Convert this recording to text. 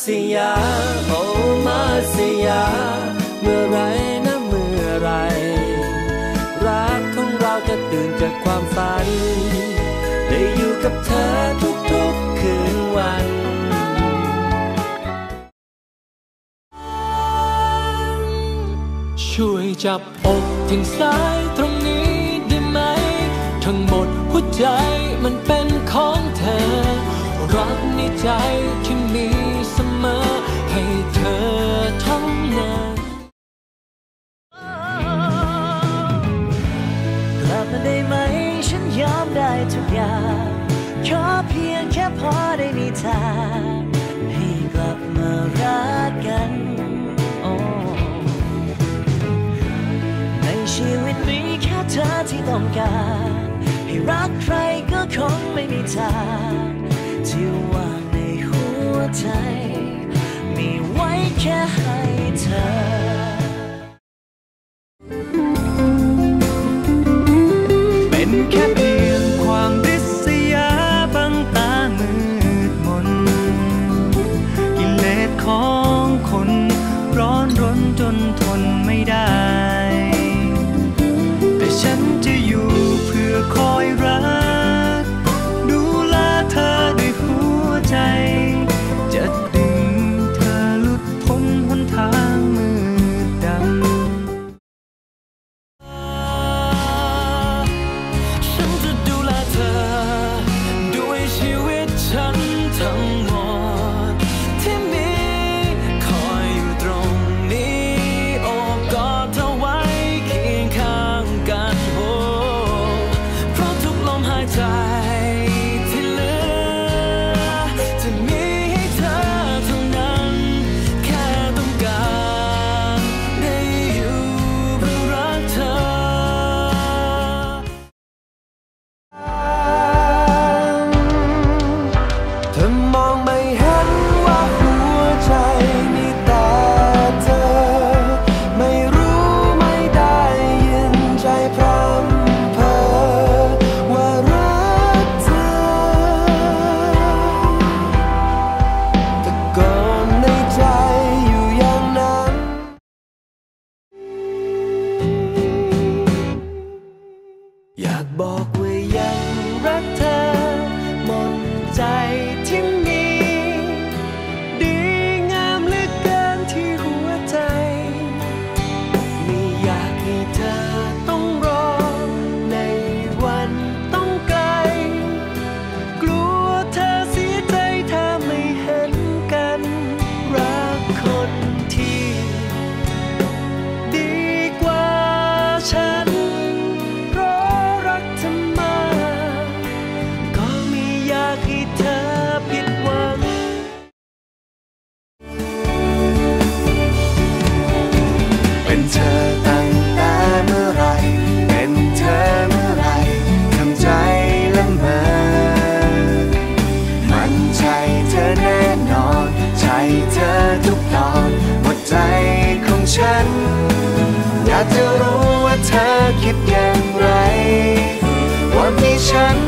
เสียโอมาเสียเมื่อไรนะเมื่อไร รักของเราจะตื่นจากความฝัน ได้อยู่กับเธอทุกๆคืนวันช่วยจับอกถึงสายตรงนี้ได้ไหม ทั้งหมดหัวใจมันเป็นของเธอ รักในใจที่า ขอเพียงแค่พอได้มีเธอให้กลับมารักกันโอ้ในชีวิตนี้แค่เธอที่ต้องการให้รักใครก็คงไม่มีเธอที่ว่างในหัวใจ จะรู้ว่าเธอคิดอย่างไร ว่ามีฉัน